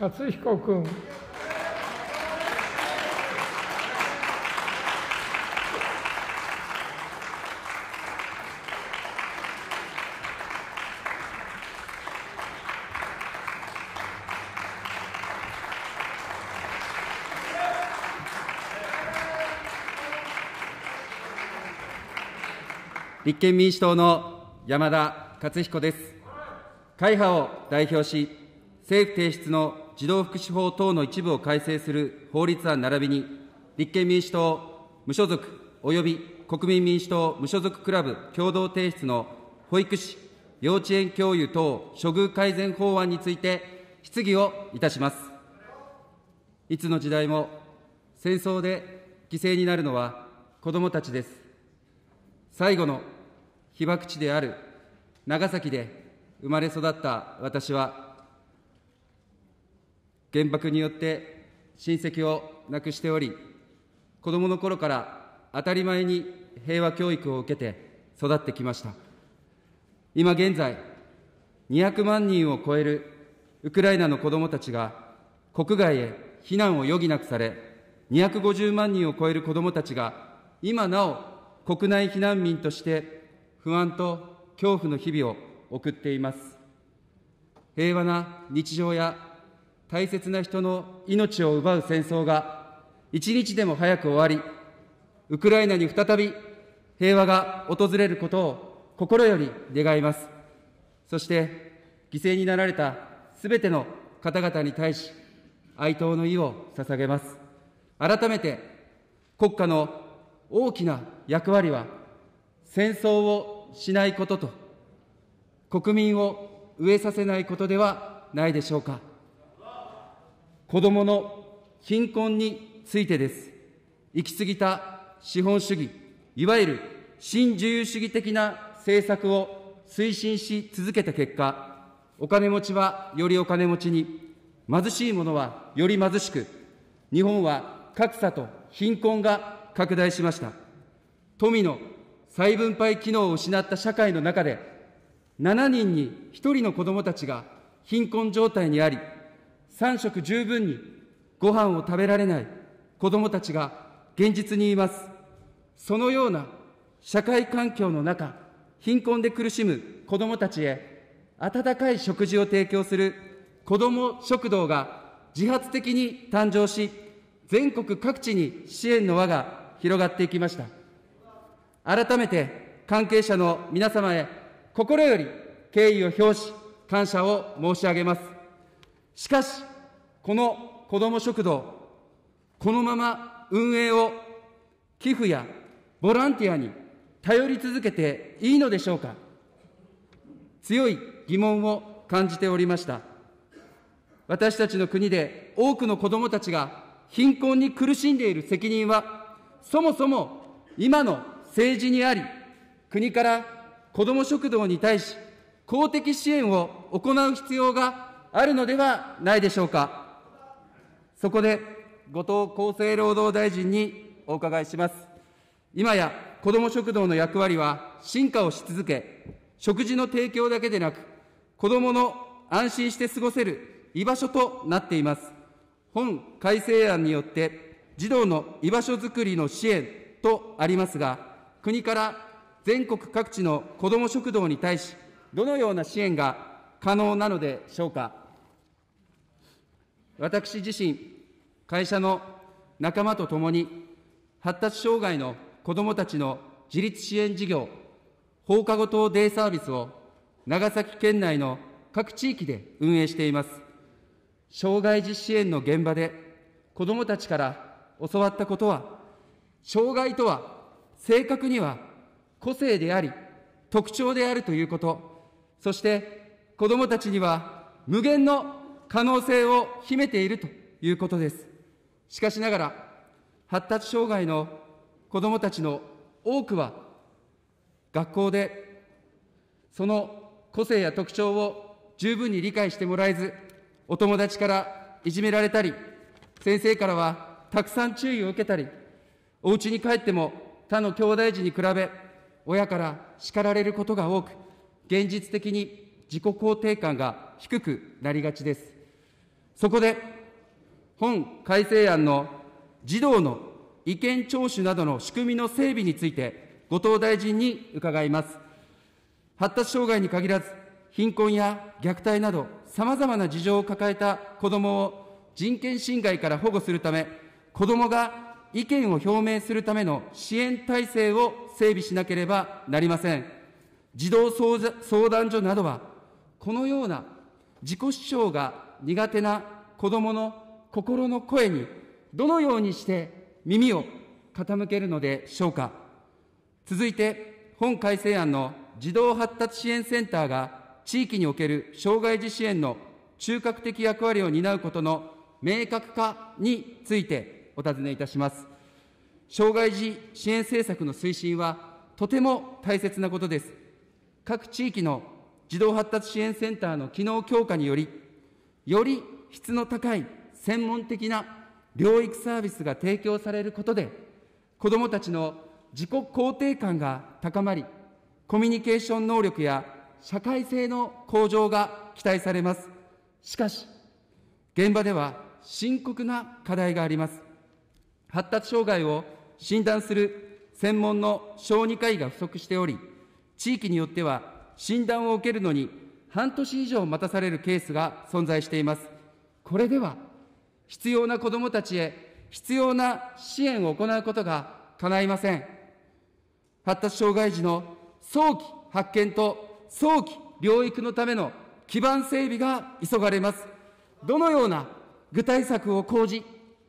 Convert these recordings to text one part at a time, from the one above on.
克彦君。立憲民主党の山田勝彦です。会派を代表し、政府提出の児童福祉法等の一部を改正する法律案並びに、立憲民主党無所属及び国民民主党無所属クラブ共同提出の保育士、幼稚園教諭等処遇改善法案について質疑をいたします。いつの時代も戦争で犠牲になるのは子どもたちです。最後の被爆地である長崎で生まれ育った私は、原爆によって親戚を亡くしており、子どもの頃から当たり前に平和教育を受けて育ってきました。今現在、200万人を超えるウクライナの子どもたちが国外へ避難を余儀なくされ、250万人を超える子どもたちが今なお国内避難民として不安と恐怖の日々を送っています。平和な日常や大切な人の命を奪う戦争が一日でも早く終わり、ウクライナに再び平和が訪れることを心より願います。そして、犠牲になられたすべての方々に対し、哀悼の意を捧げます。改めて、国家の大きな役割は、戦争をしないことと、国民を飢えさせないことではないでしょうか。子どもの貧困についてです。行き過ぎた資本主義、いわゆる新自由主義的な政策を推進し続けた結果、お金持ちはよりお金持ちに、貧しい者はより貧しく、日本は格差と貧困が拡大しました。富の再分配機能を失った社会の中で、7人に1人の子どもたちが貧困状態にあり、3食十分にご飯を食べられない子どもたちが現実にいます。そのような社会環境の中、貧困で苦しむ子どもたちへ、温かい食事を提供する子ども食堂が自発的に誕生し、全国各地に支援の輪が広がっていきました。改めて関係者の皆様へ心より敬意を表し、感謝を申し上げます。しかし、この子ども食堂、このまま運営を寄付やボランティアに頼り続けていいのでしょうか？強い疑問を感じておりました。私たちの国で多くの子どもたちが貧困に苦しんでいる責任は、そもそも今の政治にあり、国から子ども食堂に対し、公的支援を行う必要があるのではないでしょうか？そこで、後藤厚生労働大臣にお伺いします。今や子ども食堂の役割は進化をし続け、食事の提供だけでなく、子どもの安心して過ごせる居場所となっています。本改正案によって、児童の居場所づくりの支援とありますが、国から全国各地の子ども食堂に対し、どのような支援が可能なのでしょうか。私自身、会社の仲間と共に、発達障害の子どもたちの自立支援事業、放課後等デイサービスを長崎県内の各地域で運営しています。障害児支援の現場で子どもたちから教わったことは、障害とは正確には個性であり、特徴であるということ、そして子どもたちには無限の可能性を秘めているということです。しかしながら、発達障害の子どもたちの多くは、学校でその個性や特徴を十分に理解してもらえず、お友達からいじめられたり、先生からはたくさん注意を受けたり、お家に帰っても他の兄弟児に比べ、親から叱られることが多く、現実的に自己肯定感が低くなりがちです。そこで、本改正案の児童の意見聴取などの仕組みの整備について、後藤大臣に伺います。発達障害に限らず、貧困や虐待など、さまざまな事情を抱えた子どもを人権侵害から保護するため、子どもが意見を表明するための支援体制を整備しなければなりません。児童相談所などは、このような自己主張が苦手な子どもの心の声に、どのようにして耳を傾けるのでしょうか。続いて、本改正案の児童発達支援センターが地域における障害児支援の中核的役割を担うことの明確化についてお尋ねいたします。障害児支援政策の推進はとても大切なことです。各地域の児童発達支援センターの機能強化により、より質の高い専門的な療育サービスが提供されることで、子どもたちの自己肯定感が高まり、コミュニケーション能力や社会性の向上が期待されます。しかし、現場では深刻な課題があります。発達障害を診断する専門の小児科医が不足しており、地域によっては診断を受けるのに半年以上待たされるケースが存在しています。これでは、必要な子どもたちへ必要な支援を行うことが叶いません。発達障害児の早期発見と早期療育のための基盤整備が急がれます。どのような具体策を講じ、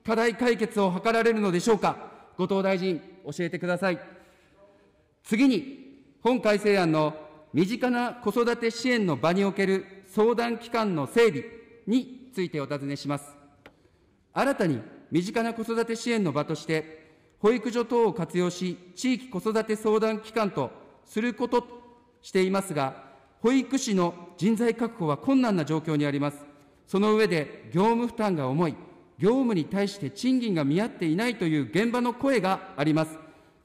課題解決を図られるのでしょうか。後藤大臣、教えてください。次に、本改正案の身近な子育て支援の場における相談機関の整備についてお尋ねします。新たに身近な子育て支援の場として、保育所等を活用し、地域子育て相談機関とすることとしていますが、保育士の人材確保は困難な状況にあります。その上で、業務負担が重い、業務に対して賃金が見合っていないという現場の声があります。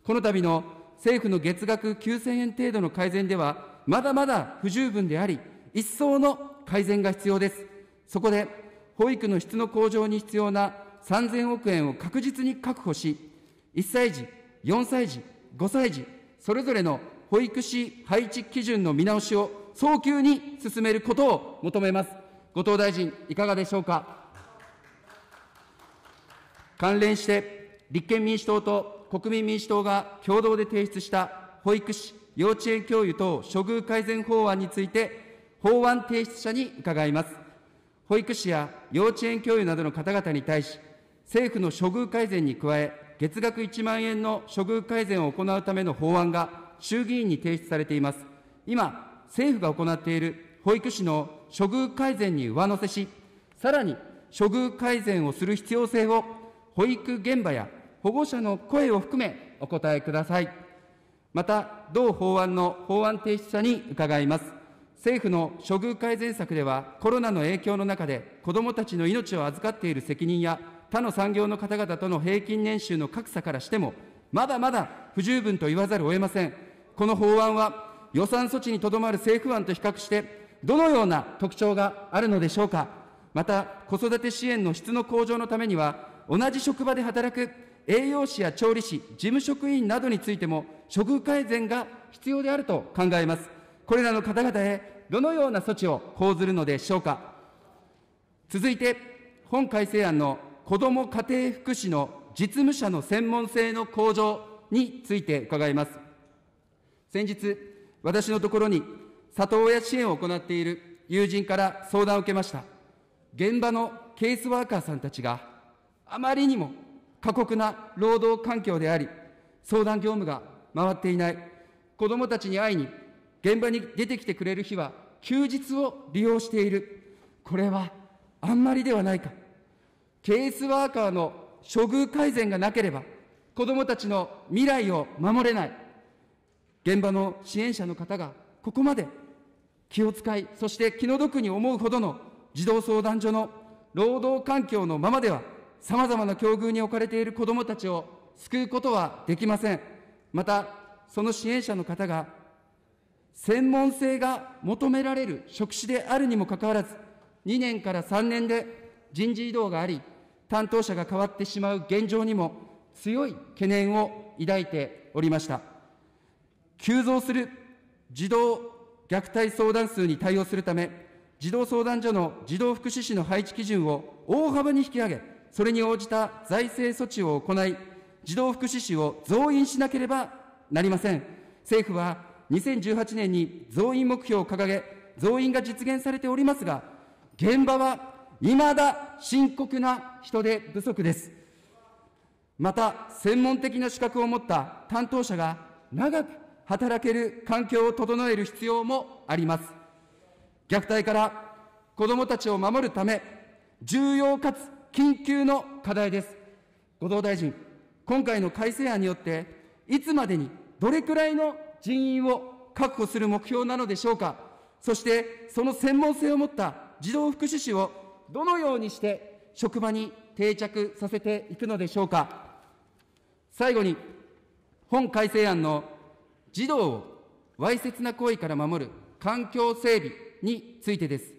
この度の政府の月額9000円程度の改善では、まだまだ不十分であり、一層の改善が必要です。そこで、保育の質の向上に必要な3000億円を確実に確保し、1歳児、4歳児、5歳児、それぞれの保育士配置基準の見直しを早急に進めることを求めます。後藤大臣、いかがでしょうか？関連して、立憲民主党と国民民主党が共同で提出した保育士、幼稚園教諭等処遇改善法案について、法案提出者に伺います。保育士や幼稚園教諭などの方々に対し、政府の処遇改善に加え、月額1万円の処遇改善を行うための法案が衆議院に提出されています。今、政府が行っている保育士の処遇改善に上乗せし、さらに処遇改善をする必要性を、保育現場や保護者の声を含めお答えください。また、同法案の法案提出者に伺います。政府の処遇改善策では、コロナの影響の中で、子どもたちの命を預かっている責任や、他の産業の方々との平均年収の格差からしても、まだまだ不十分と言わざるを得ません。この法案は、予算措置にとどまる政府案と比較して、どのような特徴があるのでしょうか。また、子育て支援の質の向上のためには、同じ職場で働く栄養士や調理師、事務職員などについても、処遇改善が必要であると考えます。これらの方々へ、どのような措置を講ずるのでしょうか。続いて、本改正案の子ども家庭福祉の実務者の専門性の向上について伺います。先日、私のところに里親支援を行っている友人から相談を受けました。現場のケースワーカーさんたちがあまりにも過酷な労働環境であり、相談業務が回っていない、子どもたちに会いに現場に出てきてくれる日は休日を利用している。これはあんまりではないか。ケースワーカーの処遇改善がなければ、子どもたちの未来を守れない。現場の支援者の方がここまで気を使い、そして気の毒に思うほどの児童相談所の労働環境のままでは、さまざまな境遇に置かれている子どもたちを救うことはできません。また、その支援者の方が、専門性が求められる職種であるにもかかわらず、2年から3年で人事異動があり、担当者が変わってしまう現状にも強い懸念を抱いておりました。急増する児童虐待相談数に対応するため、児童相談所の児童福祉士の配置基準を大幅に引き上げ、それに応じた財政措置を行い、児童福祉士を増員しなければなりません。政府は2018年に増員目標を掲げ、増員が実現されておりますが、現場は未だ深刻な人手不足です。また、専門的な資格を持った担当者が長く働ける環境を整える必要もあります。虐待から子どもたちを守るため、重要かつ緊急の課題です。後藤大臣、今回の改正案によって、いつまでにどれくらいの人員を確保する目標なのでしょうか。そして、その専門性を持った児童福祉士をどのようにして職場に定着させていくのでしょうか。最後に、本改正案の児童をわいせつな行為から守る環境整備についてです。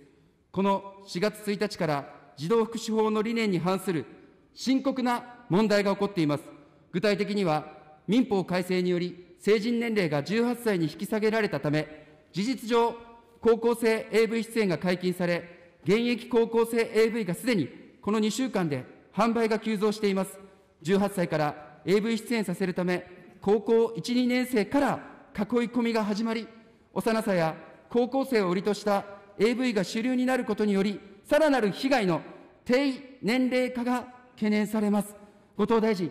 この4月1日から児童福祉法の理念に反する深刻な問題が起こっています。具体的には、民法改正により成人年齢が18歳に引き下げられたため、事実上、高校生 AV 出演が解禁され、現役高校生 AV がすでにこの2週間で販売が急増しています。18歳から AV 出演させるため、高校1、2年生から囲い込みが始まり、幼さや高校生を売りとした AV が主流になることにより、さらなる被害の低年齢化が懸念されます。後藤大臣、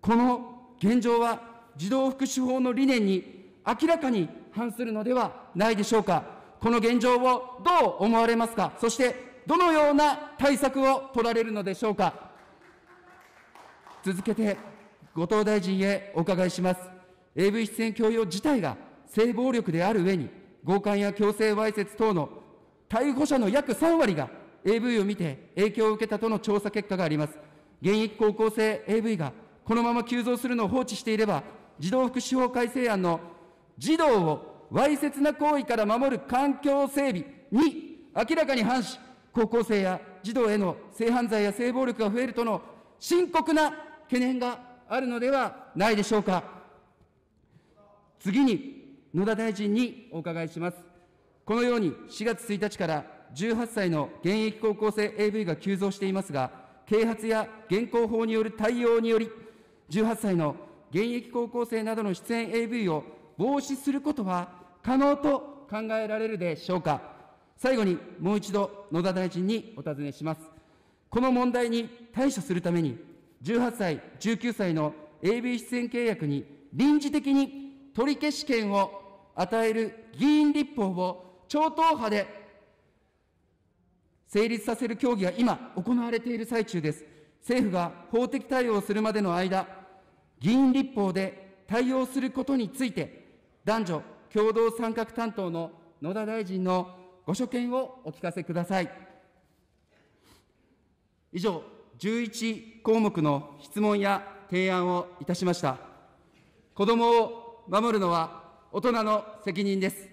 この現状は児童福祉法の理念に明らかに反するのではないでしょうか。この現状をどう思われますか、そしてどのような対策を取られるのでしょうか。続けて、後藤大臣へお伺いします。AV 出演強要自体が性暴力である上に、強姦や強制わいせつ等の逮捕者の約3割が AV を見て影響を受けたとの調査結果があります。現役高校生 AV がこのまま急増するのを放置していれば、児童福祉法改正案の児童をわいせつな行為から守る環境整備に明らかに反し、高校生や児童への性犯罪や性暴力が増えるとの深刻な懸念があるのではないでしょうか。次に、野田大臣にお伺いします。このように4月1日から18歳の現役高校生 AV が急増していますが、啓発や現行法による対応により、18歳の現役高校生などの出演 AV を防止することは可能と考えられるでしょうか。最後にもう一度野田大臣にお尋ねします。この問題に対処するために、18歳、19歳の AV 出演契約に臨時的に取り消し権を与える議員立法を超党派で成立させる協議が今行われている最中です。政府が法的対応するまでの間、議員立法で対応することについて、男女共同参画担当の野田大臣のご所見をお聞かせください。以上、11項目の質問や提案をいたしました。子どもを守るのは大人の責任です。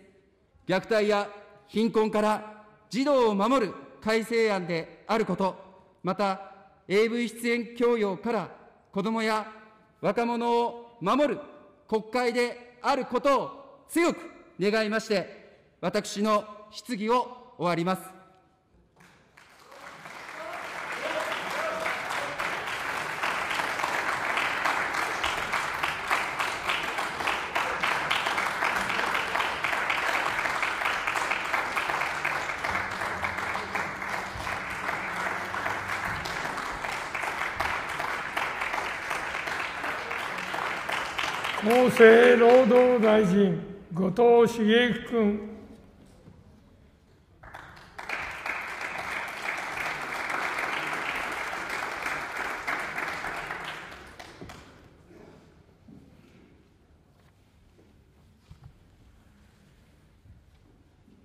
虐待や貧困から児童を守る改正案であること、また AV 出演強要から子どもや若者を守る国会であることを強く願いまして、私の質疑を終わります。厚生労働大臣後藤茂之君。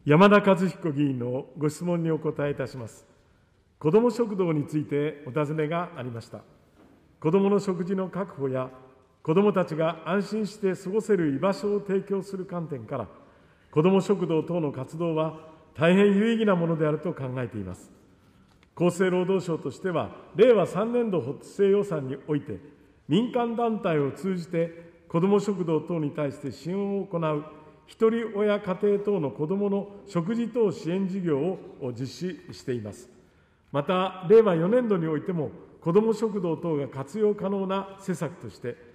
山田和彦議員のご質問にお答えいたします。子ども食堂についてお尋ねがありました。子どもの食事の確保や子どもたちが安心して過ごせる居場所を提供する観点から、子ども食堂等の活動は大変有意義なものであると考えています。厚生労働省としては、令和3年度補正予算において、民間団体を通じて子ども食堂等に対して支援を行うひとり親家庭等の子どもの食事等支援事業を実施しています。また、令和4年度においても、子ども食堂等が活用可能な施策として、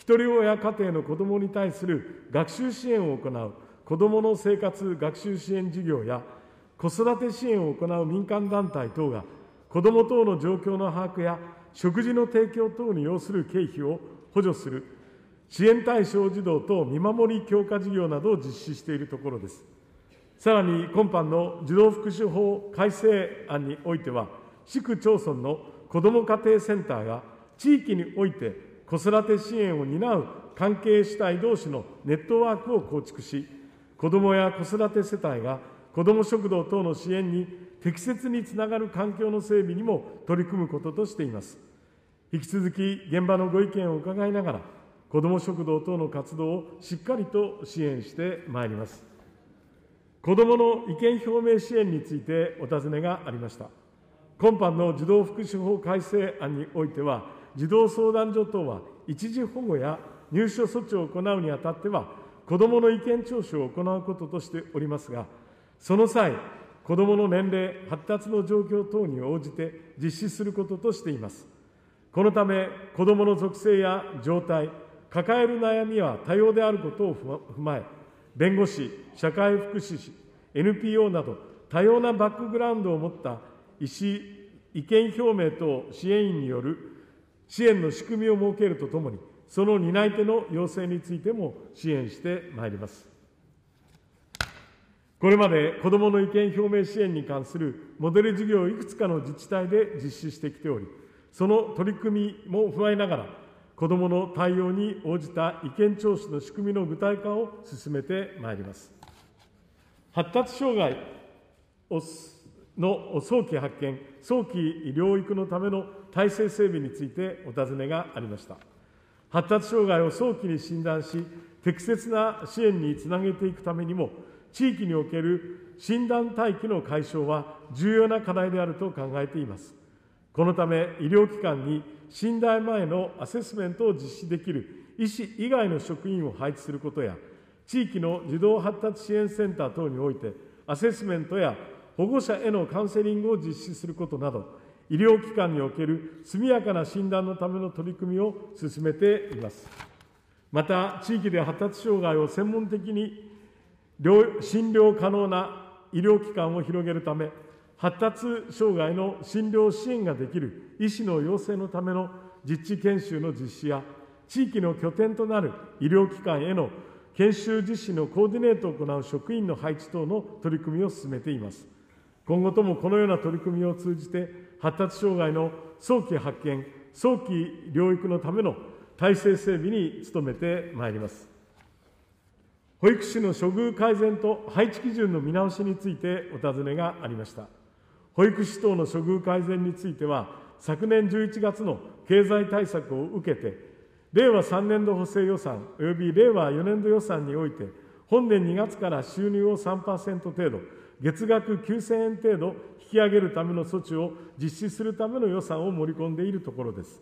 ひとり親家庭の子どもに対する学習支援を行う子どもの生活学習支援事業や、子育て支援を行う民間団体等が、子ども等の状況の把握や食事の提供等に要する経費を補助する支援対象児童等見守り強化事業などを実施しているところです。さらに今般の児童福祉法改正案においては、市区町村の子ども家庭センターが地域において子育て支援を担う関係主体同士のネットワークを構築し、子どもや子育て世帯が子ども食堂等の支援に適切につながる環境の整備にも取り組むこととしています。引き続き現場のご意見を伺いながら、子ども食堂等の活動をしっかりと支援してまいります。子どもの意見表明支援についてお尋ねがありました。今般の児童福祉法改正案においては、児童相談所等は一時保護や入所措置を行うにあたっては、子どもの意見聴取を行うこととしておりますが、その際、子どもの年齢、発達の状況等に応じて実施することとしています。このため、子どもの属性や状態、抱える悩みは多様であることを踏まえ、弁護士、社会福祉士、NPO など多様なバックグラウンドを持った意思、意見表明等支援員による支援の仕組みを設けるとともに、その担い手の要請についても支援してまいります。これまで子どもの意見表明支援に関するモデル事業をいくつかの自治体で実施してきており、その取り組みも踏まえながら、子どもの対応に応じた意見聴取の仕組みの具体化を進めてまいります。発達障害の早期発見、早期療育のための体制整備についてお尋ねがありました。発達障害を早期に診断し、適切な支援につなげていくためにも、地域における診断待機の解消は重要な課題であると考えています。このため、医療機関に診断前のアセスメントを実施できる医師以外の職員を配置することや、地域の児童発達支援センター等において、アセスメントや保護者へのカウンセリングを実施することなど、医療機関における速やかな診断のための取り組みを進めています。また、地域で発達障害を専門的に診療可能な医療機関を広げるため、発達障害の診療支援ができる医師の養成のための実地研修の実施や、地域の拠点となる医療機関への研修実施のコーディネートを行う職員の配置等の取り組みを進めています。今後ともこのような取り組みを通じて、発達障害の早期発見、早期療育のための体制整備に努めてまいります。保育士の処遇改善と配置基準の見直しについてお尋ねがありました。保育士等の処遇改善については、昨年11月の経済対策を受けて、令和3年度補正予算及び令和4年度予算において、本年2月から収入を3%程度、月額9000円程度引き上げるための措置を実施するための予算を盛り込んでいるところです。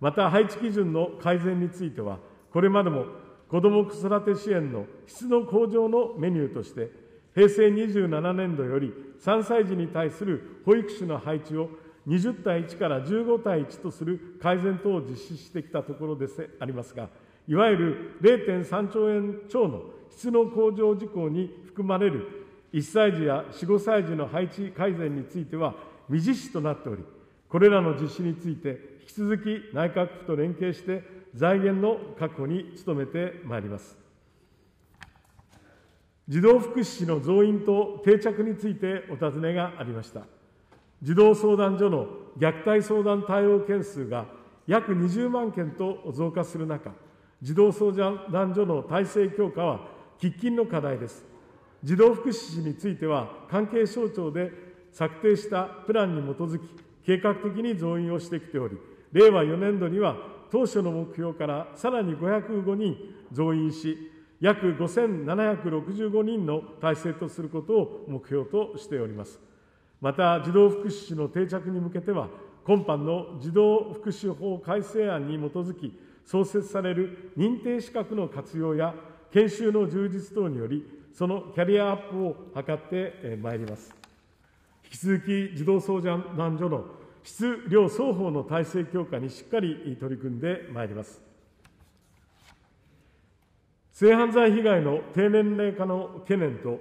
また、配置基準の改善については、これまでも子ども子育て支援の質の向上のメニューとして、平成27年度より3歳児に対する保育士の配置を20対1から15対1とする改善等を実施してきたところでありますが、いわゆる0.3兆円超の質の向上事項に含まれる1歳児や4、5歳児の配置改善については未実施となっており、これらの実施について引き続き内閣府と連携して財源の確保に努めてまいります。児童福祉士の増員と定着についてお尋ねがありました。児童相談所の虐待相談対応件数が約20万件と増加する中、児童相談所の体制強化は喫緊の課題です。児童福祉士については、関係省庁で策定したプランに基づき、計画的に増員をしてきており、令和4年度には当初の目標からさらに505人増員し、約5765人の体制とすることを目標としております。また、児童福祉士の定着に向けては、今般の児童福祉法改正案に基づき、創設される認定資格の活用や、研修の充実等により、そのキャリアアップを図ってまいります。引き続き、児童相談所の質、量双方の体制強化にしっかり取り組んでまいります。性犯罪被害の低年齢化の懸念と、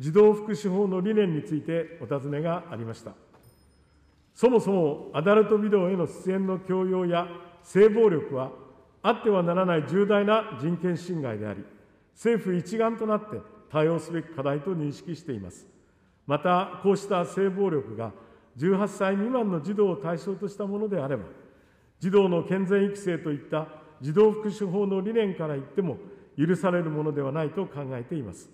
児童福祉法の理念についてお尋ねがありました。そもそもアダルトビデオへの出演の強要や性暴力は、あってはならない重大な人権侵害であり、政府一丸となって対応すべき課題と認識しています。また、こうした性暴力が18歳未満の児童を対象としたものであれば、児童の健全育成といった児童福祉法の理念から言っても許されるものではないと考えています。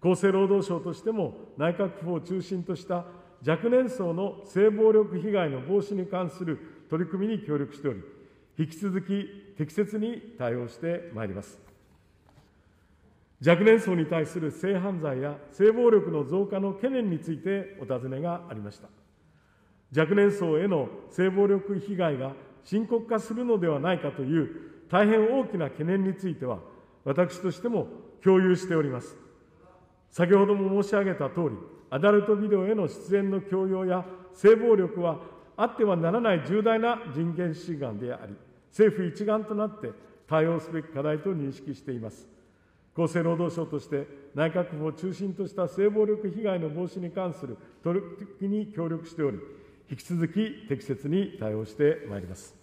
厚生労働省としても内閣府を中心とした若年層の性暴力被害の防止に関する取り組みに協力しており、引き続き適切に対応してまいります。若年層に対する性犯罪や性暴力の増加の懸念についてお尋ねがありました。若年層への性暴力被害が深刻化するのではないかという大変大きな懸念については、私としても共有しております。先ほども申し上げたとおり、アダルトビデオへの出演の強要や性暴力はあってはならない重大な人権侵害であり、政府一丸となって対応すべき課題と認識しています。厚生労働省として内閣府を中心とした性暴力被害の防止に関する取り組みに協力しており、引き続き適切に対応してまいります。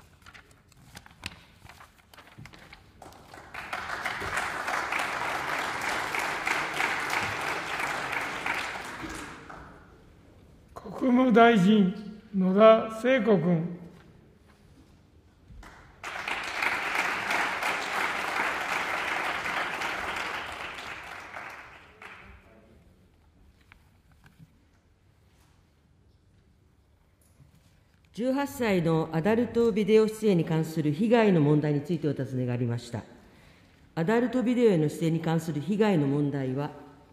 国務大臣、野田聖子君。18歳のアダルトビデオ出演に関する被害の問題についてお尋ねがありました。アダルトビデオへの出演に関する被害の問題は、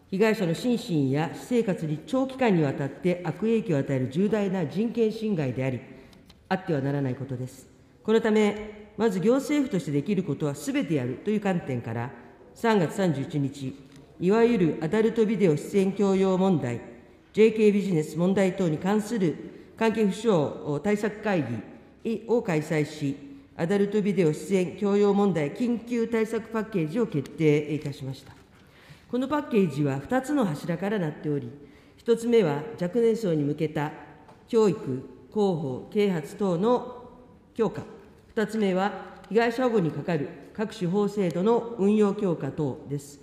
被害者の心身や私生活に長期間にわたって悪影響を与える重大な人権侵害であり、あってはならないことです。このため、まず行政府としてできることはすべてやるという観点から、3月31日、いわゆるアダルトビデオ出演強要問題、JK ビジネス問題等に関する関係府省対策会議を開催し、アダルトビデオ出演強要問題緊急対策パッケージを決定いたしました。このパッケージは2つの柱からなっており、1つ目は若年層に向けた教育、広報、啓発等の強化、2つ目は被害者保護にかかる各種法制度の運用強化等です。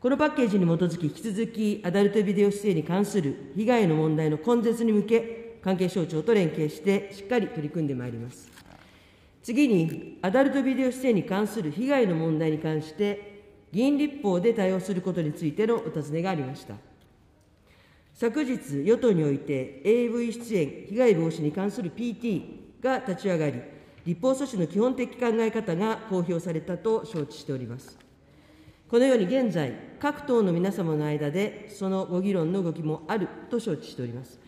このパッケージに基づき、引き続きアダルトビデオ出演に関する被害の問題の根絶に向け、関係省庁と連携して、しっかり取り組んでまいります。次に、アダルトビデオ出演に関する被害の問題に関して、議員立法で対応することについてのお尋ねがありました。昨日、与党において AV 出演被害防止に関する PT が立ち上がり、立法措置の基本的考え方が公表されたと承知しております。このように現在、各党の皆様の間で、そのご議論の動きもあると承知しております。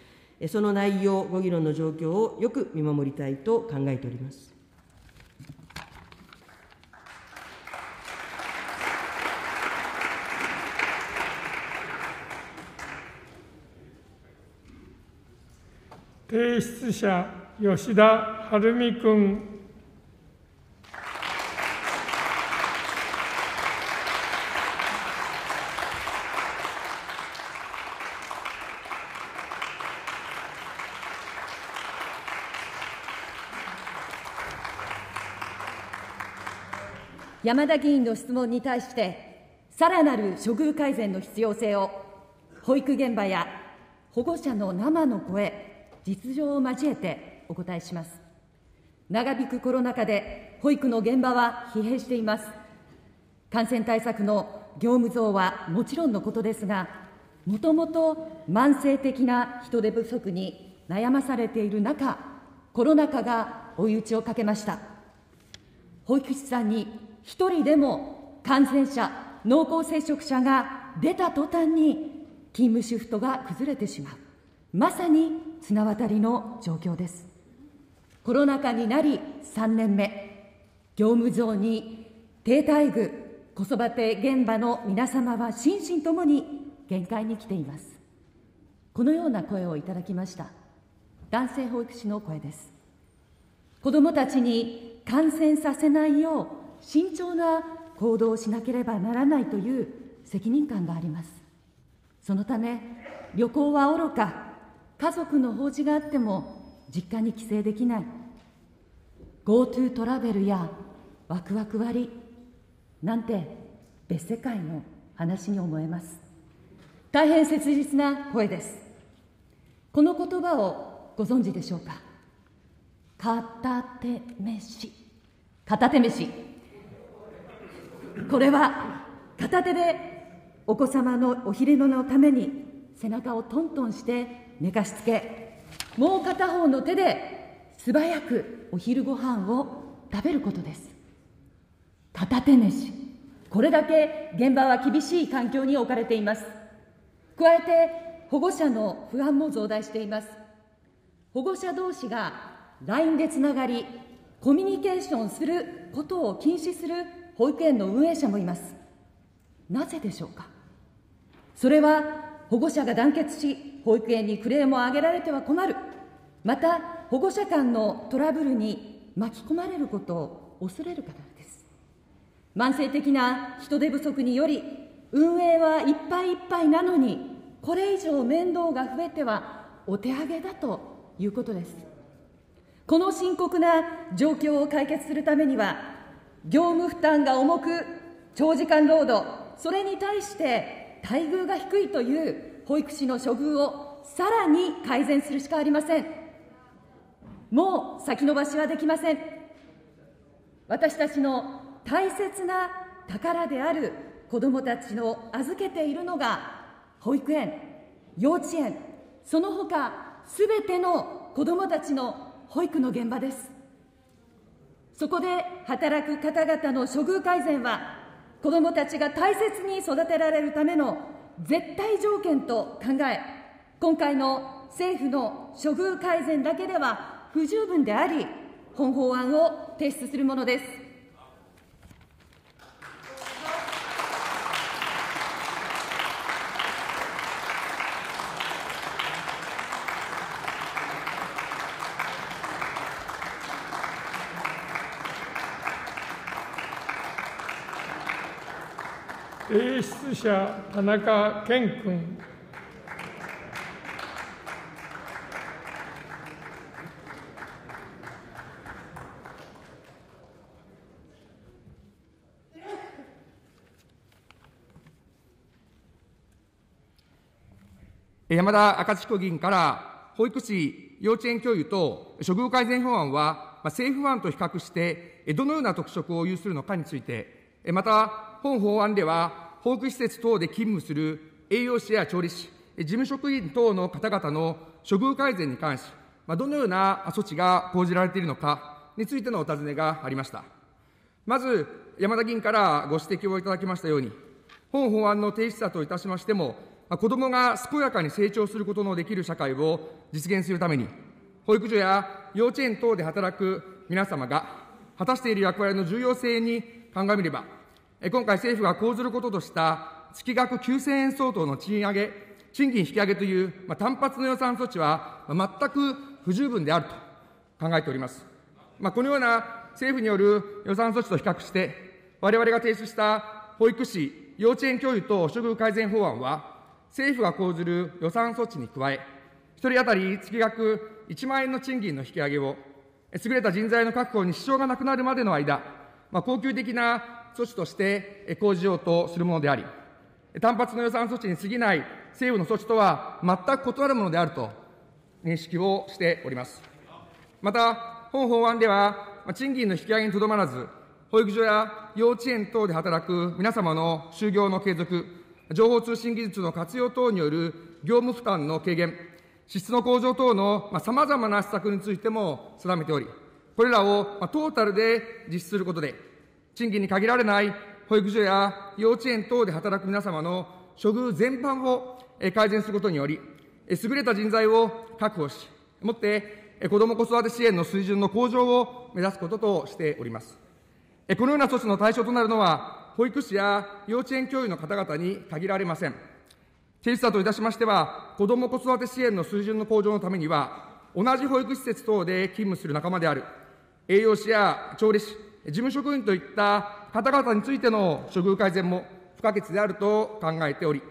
その内容、ご議論の状況をよく見守りたいと考えております。提出者、吉田晴美君。山田議員の質問に対して、さらなる処遇改善の必要性を、保育現場や保護者の生の声、実情を交えてお答えします。長引くコロナ禍で保育の現場は疲弊しています。感染対策の業務増はもちろんのことですが、もともと慢性的な人手不足に悩まされている中、コロナ禍が追い打ちをかけました。保育士さんに一人でも感染者、濃厚接触者が出た途端に勤務シフトが崩れてしまう。まさに綱渡りの状況です。コロナ禍になり3年目、業務上に低待遇、子育て現場の皆様は心身ともに限界に来ています。このような声をいただきました。男性保育士の声です。子どもたちに感染させないよう慎重な行動をしなければならないという責任感があります。そのため、旅行はおろか、家族の法事があっても実家に帰省できない、GoTo トラベルやワクワク割なんて別世界の話に思えます。大変切実な声です。この言葉をご存知でしょうか？片手飯。片手飯。これは片手でお子様のお昼寝のために背中をトントンして寝かしつけもう片方の手で素早くお昼ご飯を食べることです。片手飯これだけ現場は厳しい環境に置かれています。加えて保護者の不安も増大しています。保護者同士が LINE でつながりコミュニケーションすることを禁止する保育園の運営者もいます。なぜでしょうか？それは保護者が団結し保育園にクレームを上げられては困る。また保護者間のトラブルに巻き込まれることを恐れるからです。慢性的な人手不足により運営はいっぱいいっぱいなのにこれ以上面倒が増えてはお手上げだということです。この深刻な状況を解決するためには業務負担が重く、長時間労働、それに対して待遇が低いという保育士の処遇をさらに改善するしかありません。もう先延ばしはできません。私たちの大切な宝である子どもたちを預けているのが保育園、幼稚園、その他すべての子どもたちの保育の現場です。そこで働く方々の処遇改善は、子どもたちが大切に育てられるための絶対条件と考え、今回の政府の処遇改善だけでは不十分であり、本法案を提出するものです。者、田中健君。山田赤彦議員から、保育士、幼稚園教諭と処遇改善法案は、政府案と比較して、どのような特色を有するのかについて、また、本法案では、保育施設等で勤務する栄養士や調理師、事務職員等の方々の処遇改善に関し、どのような措置が講じられているのかについてのお尋ねがありました。まず、山田議員からご指摘をいただきましたように、本法案の提出者といたしましても、子どもが健やかに成長することのできる社会を実現するために、保育所や幼稚園等で働く皆様が果たしている役割の重要性に鑑みれば、今回政府が講ずることとした月額9000円相当の賃上げ、賃金引き上げという、まあ、単発の予算措置は、まあ、全く不十分であると考えております。まあ、このような政府による予算措置と比較して、我々が提出した保育士、幼稚園教諭等処遇改善法案は、政府が講ずる予算措置に加え、1人当たり月額1万円の賃金の引き上げを、優れた人材の確保に支障がなくなるまでの間、まあ、恒久的な措置として講じようとするものであり、単発の予算措置に過ぎない政府の措置とは全く異なるものであると認識をしております。また、本法案では、賃金の引き上げにとどまらず、保育所や幼稚園等で働く皆様の就業の継続、情報通信技術の活用等による業務負担の軽減、質の向上等のさまざまな施策についても定めており、これらをトータルで実施することで、賃金に限られない保育所や幼稚園等で働く皆様の処遇全般を改善することにより、優れた人材を確保し、もって子ども子育て支援の水準の向上を目指すこととしております。このような措置の対象となるのは、保育士や幼稚園教諭の方々に限られません。チェスタといたしましては、子ども子育て支援の水準の向上のためには、同じ保育施設等で勤務する仲間である栄養士や調理師、事務職員といった方々についての処遇改善も不可欠であると考えており、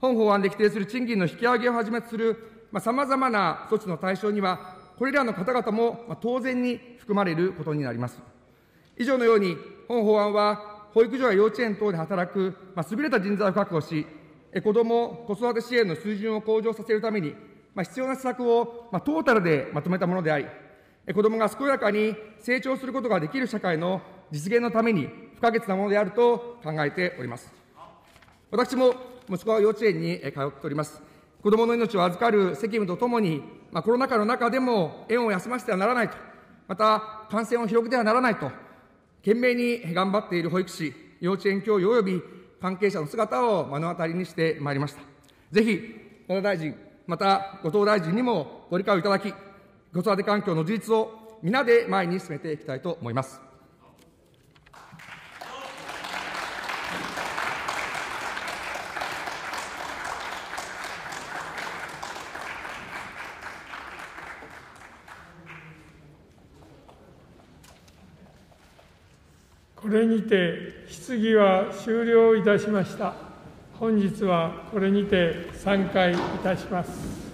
本法案で規定する賃金の引き上げをはじめとするさまざ、まな措置の対象には、これらの方々も当然に含まれることになります。以上のように、本法案は、保育所や幼稚園等で働く、まあ優れた人材を確保し、子ども・子育て支援の水準を向上させるために、まあ必要な施策を、まあトータルでまとめたものであり、子どもが健やかに成長することができる社会の実現のために不可欠なものであると考えております。私も息子は幼稚園に通っております。子どもの命を預かる責務とともに、まあ、コロナ禍の中でも園を休ませてはならないと、また感染を広げてはならないと、懸命に頑張っている保育士、幼稚園教諭及び関係者の姿を目の当たりにしてまいりました。ぜひ、野田大臣、また後藤大臣にもご理解をいただき、子育て環境の事実を皆で前に進めていきたいと思います。これにて質疑は終了いたしました。本日はこれにて散会いたします。